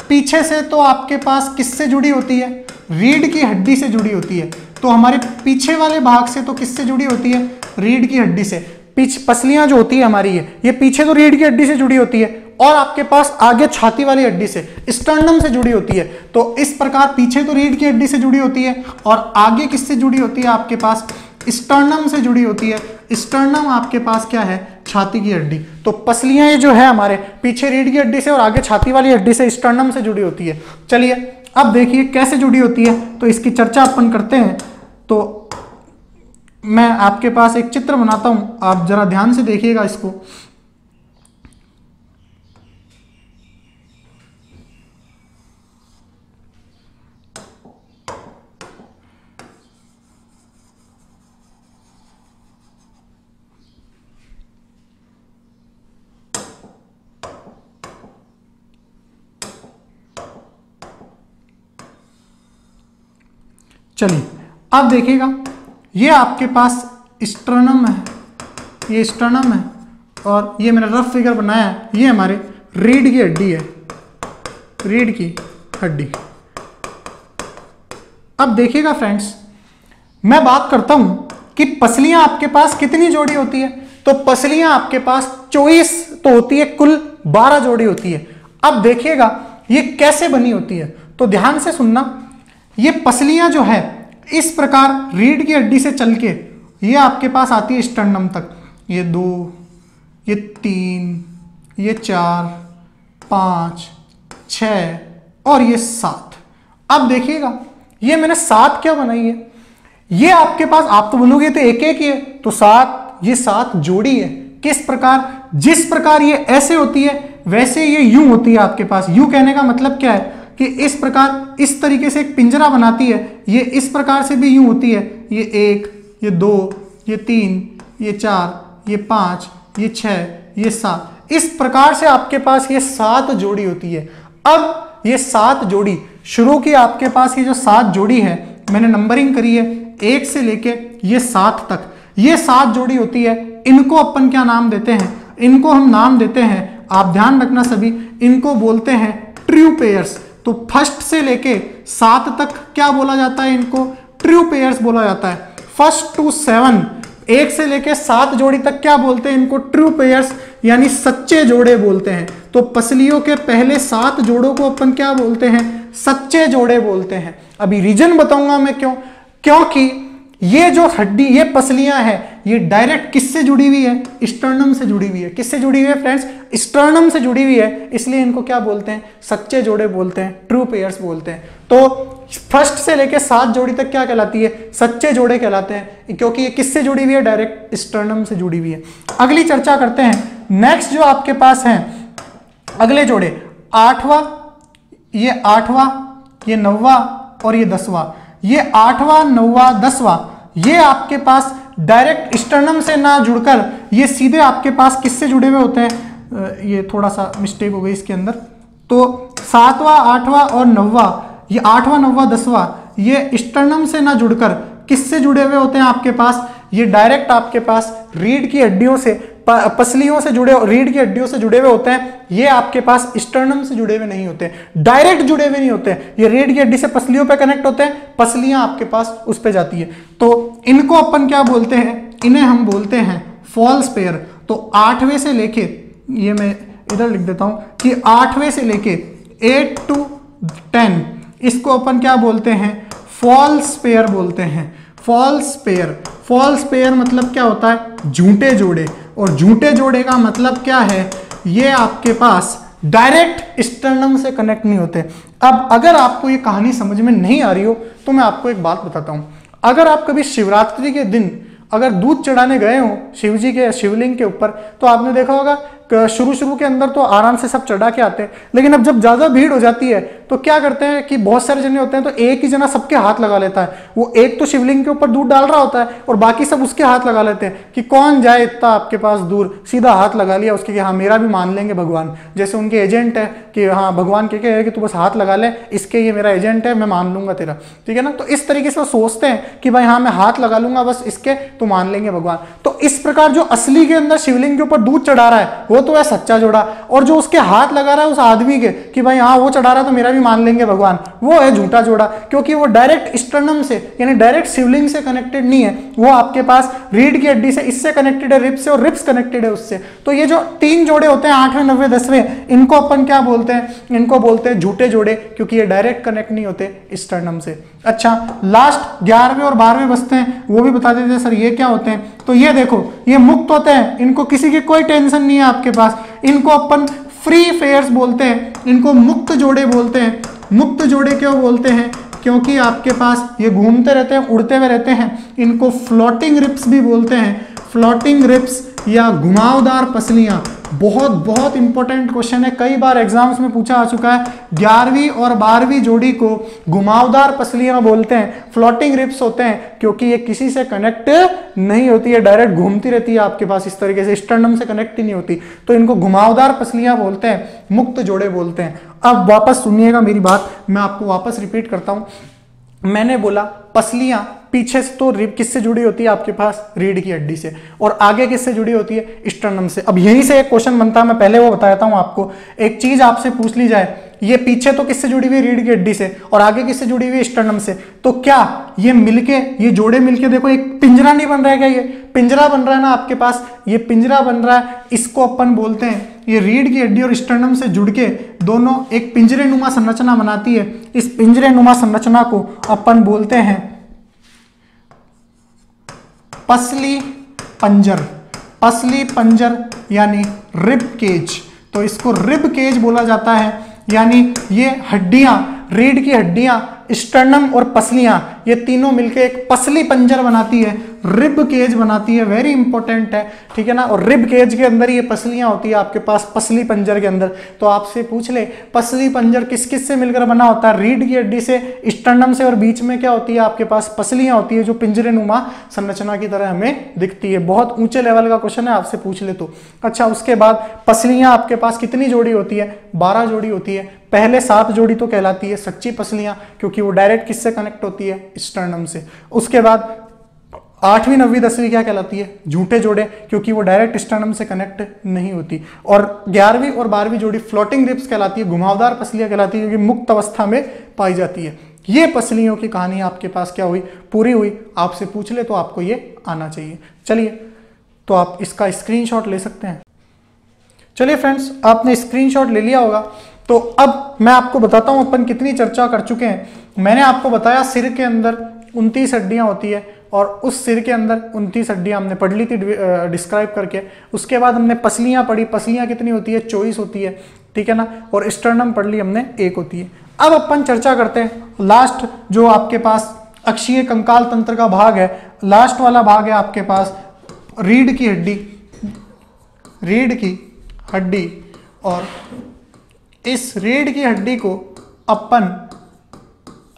पीछे से तो आपके पास किससे जुड़ी होती है? रीढ़ की हड्डी से जुड़ी होती है। तो हमारे पीछे वाले भाग से तो किससे जुड़ी होती है? रीढ़ की हड्डी से। पीछ पसलियाँ जो होती है हमारी ये ये पीछे तो रीढ़ की हड्डी से जुड़ी होती है और आपके पास आगे छाती वाली हड्डी से स्टर्नम से जुड़ी होती है। तो इस प्रकार पीछे तो रीढ़ की हड्डी से जुड़ी होती है और आगे किससे जुड़ी होती है आपके पास? स्टर्नम से जुड़ी होती है। स्टर्नम आपके पास क्या है? छाती की हड्डी। तो पसलियाँ ये जो है हमारे, पीछे रीढ़ की हड्डी से और आगे छाती वाली हड्डी से स्टर्नम से जुड़ी होती है। चलिए, अब देखिए कैसे जुड़ी होती है। तो इसकी चर्चा अपन करते हैं। तो मैं आपके पास एक चित्र बनाता हूँ। आप जरा ध्यान से देखिएगा इसको। चलिए अब देखिएगा। ये आपके पास स्टर्नम है। ये स्टर्नम है और ये मैंने रफ फिगर बनाया है। ये हमारे रीढ़ की हड्डी है। रीढ़ की हड्डी। अब देखिएगा फ्रेंड्स मैं बात करता हूँ कि पसलियाँ आपके पास कितनी जोड़ी होती है। तो पसलियाँ आपके पास चौबीस तो होती है, कुल बारह जोड़ी होती है। अब देखिएगा ये कैसे बनी होती है। तो ध्यान से सुनना, ये पसलियाँ जो है इस प्रकार रीढ़ की हड्डी से चल के ये आपके पास आती है स्टर्नम तक। ये दो, ये तीन, ये चार, पाँच छ और ये सात। अब देखिएगा, ये मैंने सात क्या बनाई है? ये आपके पास, आप तो बोलोगे तो एक एक ही है तो सात, ये सात जोड़ी है। किस प्रकार? जिस प्रकार ये ऐसे होती है, वैसे ये यूँ होती है आपके पास। यूँ कहने का मतलब क्या है? कि इस प्रकार इस तरीके से एक पिंजरा बनाती है, ये इस प्रकार से भी यूँ होती है, ये एक, ये दो, ये तीन, ये चार, ये पाँच, ये छः ये सात। इस प्रकार से आपके पास ये सात जोड़ी होती है। अब ये सात जोड़ी, शुरू की आपके पास ये जो सात जोड़ी है, मैंने नंबरिंग करी है, एक से लेके ये सात तक। ये सात जोड़ी होती है, इनको अपन क्या नाम देते हैं? इनको हम नाम देते हैं, आप ध्यान रखना सभी, इनको बोलते हैं ट्रू पेयर्स तो फ़र्स्ट से लेके सात तक क्या बोला जाता है इनको? ट्रू पेयर्स बोला जाता है। फ़र्स्ट टू सेवन एक से लेके सात जोड़ी तक क्या बोलते हैं इनको? ट्रू पेयर्स यानी सच्चे जोड़े बोलते हैं। तो पसलियों के पहले सात जोड़ों को अपन क्या बोलते हैं? सच्चे जोड़े बोलते हैं। अभी रीजन बताऊँगा मैं क्यों? क्योंकि ये जो हड्डी, ये पसलियाँ हैं ये डायरेक्ट किससे जुड़ी हुई है? स्टर्नम से जुड़ी हुई है। किससे जुड़ी हुई है फ्रेंड्स स्टर्नम से जुड़ी हुई है। इसलिए इनको क्या बोलते हैं? सच्चे जोड़े बोलते हैं ट्रू पेयर्स बोलते हैं। तो फ़र्स्ट से लेकर सात जोड़ी तक क्या कहलाती है? सच्चे जोड़े कहलाते हैं। क्योंकि ये किससे जुड़ी हुई है? डायरेक्ट स्टर्नम से जुड़ी हुई है। अगली चर्चा करते हैं। नेक्स्ट जो आपके पास है, अगले जोड़े, आठवां, ये आठवां, ये नौवा और ये दसवां। ये आठवां, नौवा, दसवां, ये आपके पास डायरेक्ट स्टर्नम से ना जुड़कर, ये सीधे आपके पास किससे जुड़े हुए होते हैं? ये थोड़ा सा मिस्टेक हो गई इसके अंदर। तो सातवां, आठवां और नौवा, ये आठवां, नौवा, दसवां, ये स्टर्नम से ना जुड़कर किससे जुड़े हुए होते हैं आपके पास? ये डायरेक्ट आपके पास रीढ़ की हड्डियों से पसलियों से जुड़े, रीढ़ की हड्डियों से जुड़े हुए होते हैं। ये आपके पास स्टर्नम से जुड़े हुए नहीं होते डायरेक्ट जुड़े हुए नहीं होते ये रीढ़ की हड्डी से पसलियों पे कनेक्ट होते हैं। पसलियाँ आपके पास उस पर जाती है। तो इनको अपन क्या बोलते हैं? इन्हें हम बोलते हैं फॉल्स पेयर तो आठवें से लेके, ये मैं इधर लिख देता हूँ, कि आठवें से लेके एट टू टेन इसको अपन क्या बोलते हैं? फॉल्स पेयर बोलते हैं। फॉल्स पेयर फॉल्स पेयर मतलब क्या होता है? झूठे जोड़े. और झूठे जोड़े का मतलब क्या है? ये आपके पास डायरेक्ट स्टर्नम से कनेक्ट नहीं होते। अब अगर आपको ये कहानी समझ में नहीं आ रही हो तो मैं आपको एक बात बताता हूँ। अगर आप कभी शिवरात्रि के दिन अगर दूध चढ़ाने गए हो शिव जी के शिवलिंग के ऊपर तो आपने देखा होगा शुरू शुरू के अंदर तो आराम से सब चढ़ा के आते हैं, लेकिन अब जब ज़्यादा भीड़ हो जाती है तो क्या करते हैं कि बहुत सारे जने होते हैं तो एक ही जना सबके हाथ लगा लेता है। वो एक तो शिवलिंग के ऊपर दूध डाल रहा होता है और बाकी सब उसके हाथ लगा लेते हैं कि कौन जाए इतना आपके पास दूर, सीधा हाथ लगा लिया उसके कि हाँ मेरा भी मान लेंगे भगवान। जैसे उनके एजेंट है कि हाँ भगवान के कहे कि तू बस हाथ लगा ले, इसके ये मेरा एजेंट है, मैं मान लूँगा तेरा। ठीक है ना? तो इस तरीके से वो सोचते हैं कि भाई हाँ मैं हाथ लगा लूँगा, बस इसके तो मान लेंगे भगवान। तो इस प्रकार जो असली के अंदर शिवलिंग के ऊपर दूध चढ़ा रहा है, वो तो है सच्चा जोड़ा। और जो उसके हाथ लगा रहा है उस आदमी के कि भाई हाँ वो चढ़ा रहा है तो मेरा भी मान लेंगे भगवान। वो है झूठा जोड़ा, क्योंकि वो डायरेक्ट स्टर्नम से, यानी डायरेक्ट शिवलिंग से कनेक्टेड नहीं है। वो आपके पास रीढ़ की हड्डी से, इससे कनेक्टेड है रिप्स से, और रिप्स कनेक्टेड है उससे। तो ये जो तीन जोड़े होते हैं, आठवें नब्बे दसवें, इनको अपन क्या बोलते हैं? इनको बोलते हैं झूठे जोड़े, क्योंकि ये डायरेक्ट कनेक्ट नहीं होते स्टर्नम से। अच्छा लास्ट ग्यारहवें और बारहवें बसते हैं, वो भी बता देते हैं, सर, ये क्या होते हैं? तो ये देखो, ये मुक्त होते हैं। इनको किसी की कोई टेंशन नहीं है आपके पास। इनको अपन फ्री फेयर्स बोलते हैं, इनको मुक्त जोड़े बोलते हैं। मुक्त जोड़े क्यों बोलते हैं? क्योंकि आपके पास ये घूमते रहते हैं, उड़ते हुए रहते हैं। इनको फ्लोटिंग रिप्स भी बोलते हैं। फ्लोटिंग रिप्स या घुमावदार पसलियाँ। बहुत बहुत इंपॉर्टेंट क्वेश्चन है। कई बार एग्ज़ाम्स में पूछा आ चुका है, ग्यारहवीं और बारहवीं जोड़ी को घुमावदार पसलियाँ बोलते हैं फ्लोटिंग रिप्स होते हैं, क्योंकि ये किसी से कनेक्ट नहीं होती है डायरेक्ट घूमती रहती है आपके पास, इस तरीके से स्टर्नम से कनेक्ट ही नहीं होती। तो इनको घुमावदार पसलियाँ बोलते हैं, मुक्त जोड़े बोलते हैं। अब वापस सुनिएगा मेरी बात, मैं आपको वापस रिपीट करता हूँ। मैंने बोला, पसलियाँ पीछे से तो रिब किससे जुड़ी होती है आपके पास? रीढ़ की हड्डी से। और आगे किससे जुड़ी होती है? स्टर्नम से। अब यहीं से एक क्वेश्चन बनता है, मैं पहले वो बताता हूँ आपको। एक चीज़ आपसे पूछ ली जाए, ये पीछे तो किससे जुड़ी हुई रीढ़ की हड्डी से और आगे किससे जुड़ी हुई स्टर्नम से? तो क्या ये मिलके, ये जोड़े मिलके देखो, एक पिंजरा नहीं बन रहा है क्या ये? पिंजरा बन रहा है ना आपके पास? ये पिंजरा बन रहा है, इसको अपन बोलते हैं, ये रीढ़ की हड्डी और स्टर्नम से जुड़ के दोनों एक पिंजरे नुमा संरचना बनाती है। इस पिंजरे नुमा संरचना को अपन बोलते हैं पसली पंजर पसली पंजर यानी रिब केज तो इसको रिब केज बोला जाता है, यानी ये हड्डियाँ रीढ़ की हड्डियाँ स्टर्नम और पसलियाँ, ये तीनों मिलके एक पसली पंजर बनाती है रिब केज बनाती है वेरी इंपॉर्टेंट है, ठीक है ना? और रिब केज के अंदर ये पसलियाँ होती है आपके पास, पसली पंजर के अंदर। तो आपसे पूछ ले, पसली पंजर किस किस से मिलकर बना होता है? रीढ़ की हड्डी से स्टर्नम से, और बीच में क्या होती है आपके पास? पसलियाँ होती है जो पिंजरे नुमा संरचना की तरह हमें दिखती है। बहुत ऊँचे लेवल का क्वेश्चन है, आपसे पूछ ले तो। अच्छा उसके बाद पसलियाँ आपके पास कितनी जोड़ी होती है? बारह जोड़ी होती है। पहले सात जोड़ी तो कहलाती है सच्ची पसलियाँ, क्योंकि वो डायरेक्ट किससे कनेक्ट होती है? स्टर्नम से। उसके बाद आठवीं, नवीं, दसवीं क्या कहलाती है? झूठे जोड़े, क्योंकि वो डायरेक्ट स्टर्नम से कनेक्ट नहीं होती। और ग्यारहवीं और बारहवीं जोड़ी फ्लोटिंग रिप्स कहलाती है, घुमावदार पसलियाँ कहलाती है, क्योंकि मुक्त अवस्था में पाई जाती है। ये पसलियों की कहानी आपके पास क्या हुई? पूरी हुई। आपसे पूछ ले तो आपको ये आना चाहिए। चलिए तो आप इसका स्क्रीनशॉट ले सकते हैं। चलिए फ्रेंड्स आपने स्क्रीनशॉट ले लिया होगा। तो अब मैं आपको बताता हूँ, अपन कितनी चर्चा कर चुके हैं। मैंने आपको बताया, सिर के अंदर उनतीस हड्डियाँ होती है और उस सिर के अंदर उनतीस हड्डियाँ हमने पढ़ ली थी डिस्क्राइब करके। उसके बाद हमने पसलियाँ पढ़ी, पसलियाँ कितनी होती है? चौबीस होती है, ठीक है ना? और स्टर्नम पढ़ ली हमने, एक होती है। अब अपन चर्चा करते हैं। लास्ट जो आपके पास अक्षीय कंकाल तंत्र का भाग है लास्ट वाला भाग है आपके पास रीढ़ की हड्डी, रीढ़ की हड्डी और इस रीढ़ की हड्डी को अपन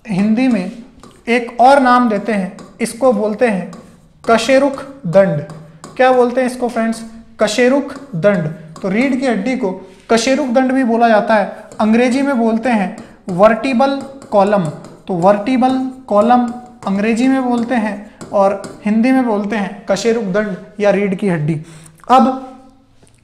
हिंदी में एक और नाम देते हैं, इसको बोलते हैं कशेरुख दंड। क्या बोलते हैं इसको फ्रेंड्स कशेरुख दंड। तो रीढ़ की हड्डी को कशेरुख दंड भी बोला जाता है। अंग्रेज़ी में बोलते हैं वर्टिबल कॉलम। तो वर्टिबल कॉलम अंग्रेज़ी में बोलते हैं और हिंदी में बोलते हैं कशेरुख दंड या रीढ़ की हड्डी। अब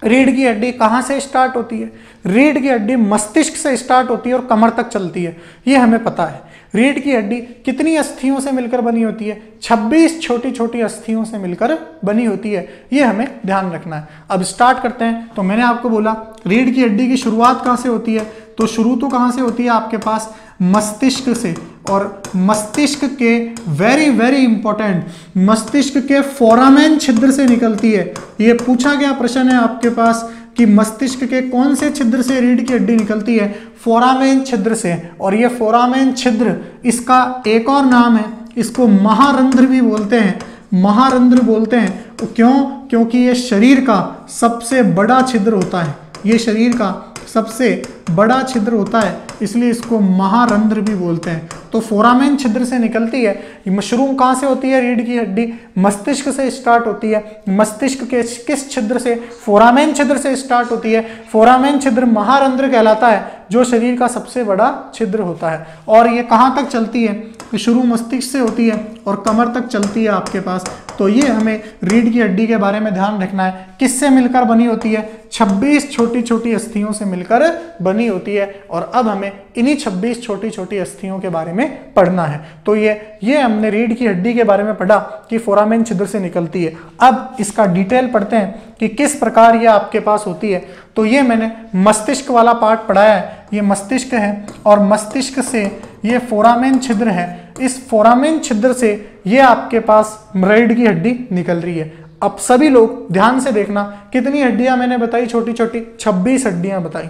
रीढ़ की हड्डी कहाँ से स्टार्ट होती है? रीढ़ की हड्डी मस्तिष्क से स्टार्ट होती है और कमर तक चलती है। ये हमें पता है। रीढ़ की हड्डी कितनी अस्थियों से मिलकर बनी होती है? 26 छोटी छोटी अस्थियों से मिलकर बनी होती है। ये हमें ध्यान रखना है। अब स्टार्ट करते हैं। तो मैंने आपको बोला, रीढ़ की हड्डी की शुरुआत कहाँ से होती है? तो शुरू तो कहाँ से होती है आपके पास? मस्तिष्क से। और मस्तिष्क के वेरी वेरी इंपॉर्टेंट मस्तिष्क के फोरामेन छिद्र से निकलती है। ये पूछा गया प्रश्न है आपके पास। कि मस्तिष्क के कौन से छिद्र से रीढ़ की हड्डी निकलती है? फोरामेन छिद्र से। और ये फोरामेन छिद्र, इसका एक और नाम है, इसको महारंध्र भी बोलते हैं। महारंध्र बोलते हैं। क्यों? क्योंकि ये शरीर का सबसे बड़ा छिद्र होता है। ये शरीर का सबसे बड़ा छिद्र होता है, इसलिए इसको महारंध्र भी बोलते हैं। तो फोरामेन छिद्र से निकलती है मशरूम कहाँ से होती है? रीढ़ की हड्डी मस्तिष्क से स्टार्ट होती है। मस्तिष्क के किस छिद्र से? फोरामेन छिद्र से स्टार्ट होती है। फोरामेन छिद्र महारंध्र कहलाता है, जो शरीर का सबसे बड़ा छिद्र होता है। और ये कहाँ तक चलती है? शुरू मस्तिष्क से होती है और कमर तक चलती है आपके पास। तो ये हमें रीढ़ की हड्डी के बारे में ध्यान रखना है। किससे मिलकर बनी होती है? 26 छोटी छोटी अस्थियों से मिलकर बनी होती है। और अब हमें इन्हीं 26 छोटी छोटी अस्थियों के बारे में पढ़ना है। तो ये ये हमने रीढ़ की हड्डी के बारे में पढ़ा कि फोरामेन छिद्र से निकलती है। अब इसका डिटेल पढ़ते हैं कि किस प्रकार ये आपके पास होती है। तो ये मैंने मस्तिष्क वाला पार्ट पढ़ाया है। ये मस्तिष्क है और मस्तिष्क से ये फोरामेन छिद्र है। इस फोरामेन छिद्र से ये आपके पास रीढ़ की हड्डी निकल रही है। अब सभी लोग ध्यान से देखना, कितनी हड्डियाँ मैंने बताई छोटी छोटी 26 हड्डियाँ बताई।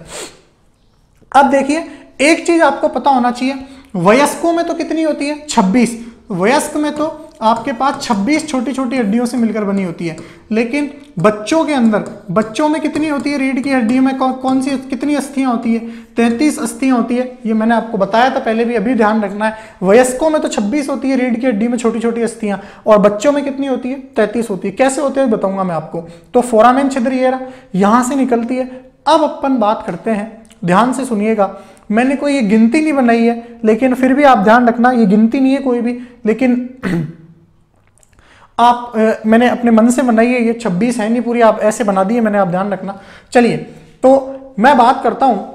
अब देखिए, एक चीज़ आपको पता होना चाहिए, वयस्कों में तो कितनी होती है? 26 वयस्क में तो आपके पास 26 छोटी छोटी हड्डियों से मिलकर बनी होती है। लेकिन बच्चों के अंदर, बच्चों में कितनी होती है रीढ़ की हड्डियों में? कौन कौन सी कितनी अस्थियाँ होती है? तैंतीस अस्थियाँ होती है। ये मैंने आपको बताया था, पहले भी अभी ध्यान रखना है। वयस्कों में तो 26 होती है रीढ़ की हड्डी में छोटी छोटी अस्थियाँ। और बच्चों में कितनी होती है? तैंतीस होती है। कैसे होते हैं बताऊँगा मैं आपको। तो फोरामेन छिद्र ये रहा, यहाँ से निकलती है। अब अपन बात करते हैं। ध्यान से सुनिएगा। मैंने कोई ये गिनती नहीं बनाई है, लेकिन फिर भी आप ध्यान रखना, ये गिनती नहीं है कोई भी। लेकिन आप आ, मैंने अपने मन से बनाई है ये 26 है नहीं पूरी आप ऐसे बना दिए मैंने आप ध्यान रखना। चलिए तो मैं बात करता हूँ।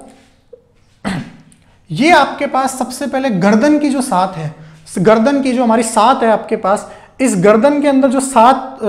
ये आपके पास सबसे पहले गर्दन की जो सात है गर्दन की जो हमारी सात है आपके पास इस गर्दन के अंदर जो सात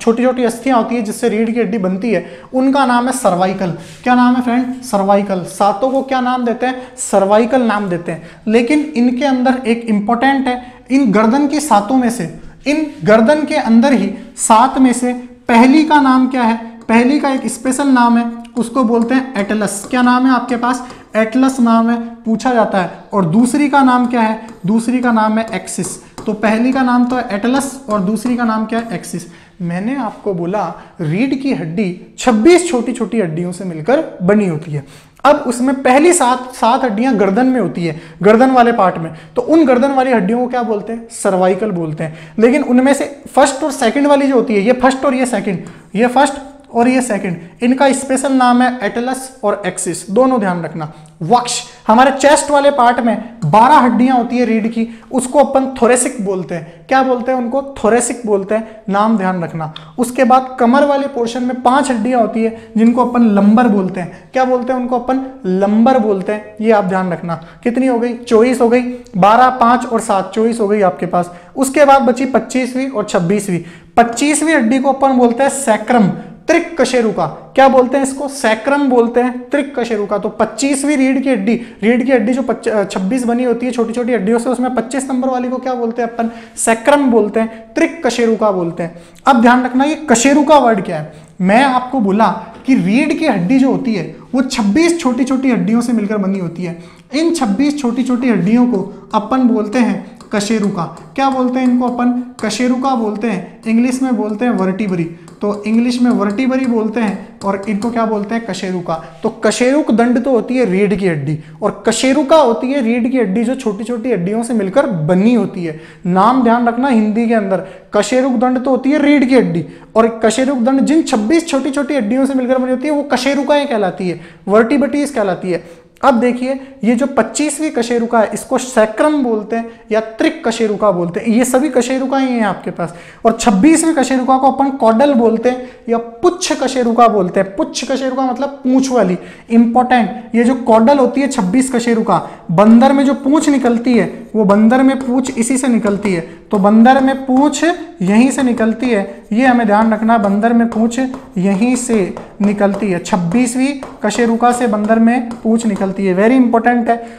छोटी छोटी अस्थियाँ होती है जिससे रीढ़ की हड्डी बनती है उनका नाम है सर्वाइकल। क्या नाम है फ्रेंड? सर्वाइकल। सातों को क्या नाम देते हैं? सर्वाइकल नाम देते हैं। लेकिन इनके अंदर एक इंपॉर्टेंट है इन गर्दन की सातों में से इन गर्दन के अंदर ही सात में से पहली का नाम क्या है? पहली का एक स्पेशल नाम है, उसको बोलते हैं एटलस क्या नाम है आपके पास? एटलस नाम है, पूछा जाता है। और दूसरी का नाम क्या है? दूसरी का नाम है एक्सिस तो पहली का नाम तो है एटलस और दूसरी का नाम क्या है? एक्सिस मैंने आपको बोला रीढ़ की हड्डी 26 छोटी छोटी हड्डियों से मिलकर बनी होती है। अब उसमें पहली सात सात हड्डियाँ गर्दन में होती है, गर्दन वाले पार्ट में। तो उन गर्दन वाली हड्डियों को क्या बोलते हैं? सर्वाइकल बोलते हैं। लेकिन उनमें से फ़र्स्ट और सेकंड वाली जो होती है, ये फ़र्स्ट और ये सेकंड ये फ़र्स्ट और ये सेकंड इनका स्पेशल नाम है एटलस और एक्सिस दोनों ध्यान रखना। वक्ष हमारे चेस्ट वाले पार्ट में बारह हड्डियाँ होती है रीढ़ की, उसको अपन थोरेसिक बोलते हैं। क्या बोलते हैं उनको? थोरेसिक बोलते हैं। नाम ध्यान रखना। उसके बाद कमर वाले पोर्शन में पाँच हड्डियाँ होती है, जिनको अपन लंबर बोलते हैं। क्या बोलते हैं उनको अपन? लंबर बोलते हैं। ये आप ध्यान रखना। कितनी हो गई? चौबीस हो गई। बारह, पाँच और सात। चौबीस हो गई आपके पास। उसके बाद बची पच्चीसवीं और छब्बीसवीं। पच्चीसवीं हड्डी को अपन बोलते हैं सैक्रम त्रिक कशेरुका क्या बोलते हैं इसको? सैक्रम बोलते हैं त्रिक कशेरुका तो 25वीं रीढ़ की हड्डी, रीढ़ की हड्डी जो 26 बनी होती है छोटी छोटी हड्डियों से, उसमें 25 नंबर वाली को क्या बोलते हैं अपन? सैक्रम बोलते हैं त्रिक कशेरुका बोलते हैं। अब ध्यान रखना, ये कशेरुका वर्ड क्या है? मैं आपको बोला कि रीढ़ की हड्डी जो होती है वो 26 छोटी छोटी हड्डियों से मिलकर बनी होती है। इन 26 छोटी छोटी हड्डियों को अपन बोलते हैं कशेरुका क्या बोलते हैं इनको अपन? कशेरुका बोलते हैं। इंग्लिश में बोलते हैं वर्टिबरी। तो इंग्लिश में वर्टिबरी बोलते हैं और इनको क्या बोलते हैं? कशेरुका तो कशेरुक दंड तो होती है रीढ़ की हड्डी। और कशेरुका होती है रीढ़ की हड्डी जो छोटी छोटी हड्डियों से मिलकर बनी होती है। नाम ध्यान रखना हिंदी के अंदर। कशेरुक दंड तो होती है रीढ़ की हड्डी। और कशेरुक दंड जिन 26 छोटी छोटी हड्डियों से मिलकर बनी होती है, वो कशेरुकाएँ कहलाती है। वर्टिबटीज कहलाती है। अब देखिए, ये जो 25वीं कशेरुका है, इसको सैक्रम बोलते हैं या त्रिक कशेरुका बोलते हैं। ये सभी कशेरुका ही हैं आपके पास। और 26वीं कशेरुका को अपन कॉडल बोलते हैं या पुच्छ कशेरुका बोलते हैं। पुच्छ कशेरुका मतलब पूछ वाली इंपॉर्टेंट ये जो कॉडल होती है 26 कशेरुका बंदर में जो पूछ निकलती है, वो बंदर में पूछ इसी से निकलती है। तो बंदर में पूछ यहीं से निकलती है। ये हमें ध्यान रखना, बंदर में पूछ यहीं से निकलती है। छब्बीसवीं कशेरुका से बंदर में पूछ निकलती है वेरी इंपॉर्टेंट है।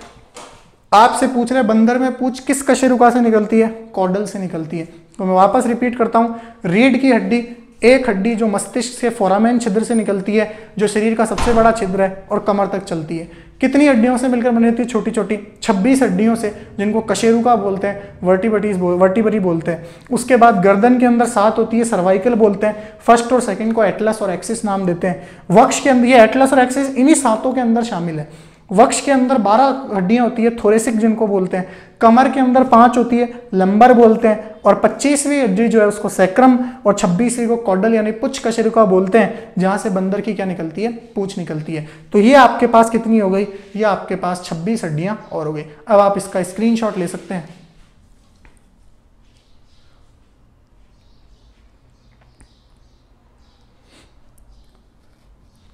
आपसे पूछ रहे बंदर में पूछ किस कशेरुका से निकलती है? कॉडल से निकलती है। तो मैं वापस रिपीट करता हूँ रीढ़ की हड्डी, एक हड्डी जो मस्तिष्क से फोरामेन छिद्र से निकलती है, जो शरीर का सबसे बड़ा छिद्र है और कमर तक चलती है। कितनी हड्डियों से मिलकर बनी होती है? छोटी छोटी 26 हड्डियों से, जिनको कशेरुका बोलते हैं वर्टिबटीज बोल वर्टिबरी बोलते हैं। उसके बाद गर्दन के अंदर सात होती है सर्वाइकल बोलते हैं। फ़र्स्ट और सेकंड को एटलस और एक्सिस नाम देते हैं। वक्ष के अंदर, ये एटलस और एक्सिस इन्हीं सातों के अंदर शामिल है। वक्ष के अंदर बारह हड्डियाँ होती है, थोरेसिक जिनको बोलते हैं, कमर के अंदर पाँच होती है, लंबर बोलते हैं, और पच्चीसवीं हड्डी जो है उसको सैक्रम और छब्बीसवीं को कॉडल यानी पुच्छ कशेरुका बोलते हैं, जहाँ से बंदर की क्या निकलती है, पूछ निकलती है। तो ये आपके पास कितनी हो गई? ये आपके पास छब्बीस हड्डियाँ और हो गई। अब आप इसका स्क्रीन ले सकते हैं।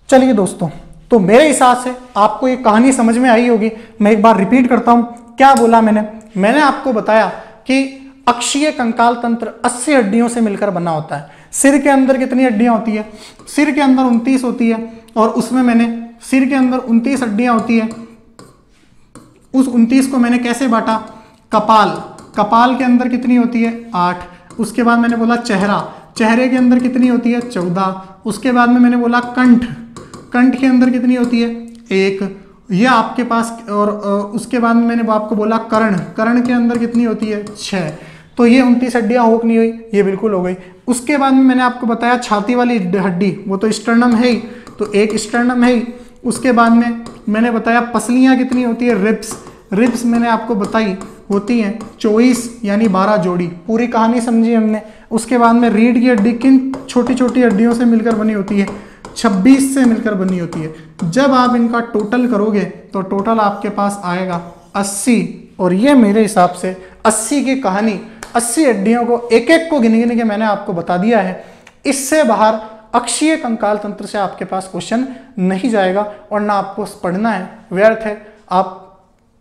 चलिए दोस्तों तो मेरे हिसाब से आपको ये कहानी समझ में आई होगी। मैं एक बार रिपीट करता हूँ, क्या बोला मैंने? मैंने आपको बताया कि अक्षीय कंकाल तंत्र 80 हड्डियों से मिलकर बना होता है। सिर के अंदर कितनी हड्डियाँ होती है? सिर के अंदर 29 होती है और उसमें मैंने सिर के अंदर 29 हड्डियाँ होती है। उस 29 को मैंने कैसे बांटा? कपाल। कपाल के अंदर कितनी होती है? आठ। उसके बाद मैंने बोला चेहरा। चेहरे के अंदर कितनी होती है? चौदह। उसके बाद में मैंने बोला कंठ। कंठ के अंदर कितनी होती है? एक। ये आपके पास और उसके बाद में मैंने आपको बोला कर्ण। कर्ण के अंदर कितनी होती है? छः तो ये उनतीस हड्डियाँ हो नहीं हुई। ये बिल्कुल हो गई। उसके बाद में मैंने आपको बताया छाती वाली हड्डी। वो तो स्टर्नम है ही। तो एक स्टर्नम है ही। उसके बाद में मैंने बताया पसलियाँ कितनी होती है? रिप्स रिप्स मैंने आपको बताई। होती हैं चौबीस यानी बारह जोड़ी। पूरी कहानी समझी हमने। उसके बाद में रीढ़ की हड्डी किन छोटी छोटी हड्डियों से मिलकर बनी होती है? 26 से मिलकर बनी होती है। जब आप इनका टोटल करोगे तो टोटल आपके पास आएगा 80 और ये मेरे हिसाब से 80 की कहानी 80 हड्डियों को एक एक को गिन गिन के मैंने आपको बता दिया है। इससे बाहर अक्षीय कंकाल तंत्र से आपके पास क्वेश्चन नहीं जाएगा और ना आपको पढ़ना है। व्यर्थ है। आप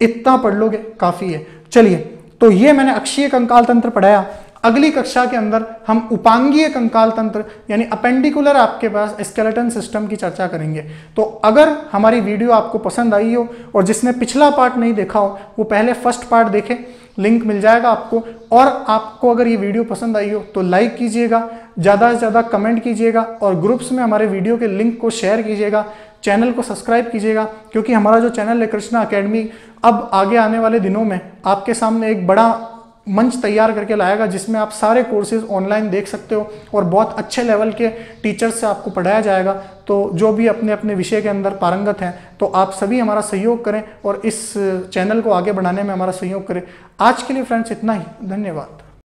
इतना पढ़ लोगे, काफ़ी है। चलिए तो ये मैंने अक्षीय कंकाल तंत्र पढ़ाया। अगली कक्षा के अंदर हम उपांगीय कंकाल तंत्र, यानी अपेंडिकुलर आपके पास स्केलेटन सिस्टम की चर्चा करेंगे। तो अगर हमारी वीडियो आपको पसंद आई हो और जिसने पिछला पार्ट नहीं देखा हो, वो पहले फ़र्स्ट पार्ट देखे लिंक मिल जाएगा आपको। और आपको अगर ये वीडियो पसंद आई हो तो लाइक कीजिएगा, ज़्यादा से ज़्यादा कमेंट कीजिएगा और ग्रुप्स में हमारे वीडियो के लिंक को शेयर कीजिएगा चैनल को सब्सक्राइब कीजिएगा, क्योंकि हमारा जो चैनल है कृष्णा अकेडमी अब आगे आने वाले दिनों में आपके सामने एक बड़ा मंच तैयार करके लाएगा, जिसमें आप सारे कोर्सेज ऑनलाइन देख सकते हो और बहुत अच्छे लेवल के टीचर्स से आपको पढ़ाया जाएगा। तो जो भी अपने अपने विषय के अंदर पारंगत हैं तो आप सभी हमारा सहयोग करें और इस चैनल को आगे बढ़ाने में हमारा सहयोग करें। आज के लिए फ्रेंड्स इतना ही। धन्यवाद।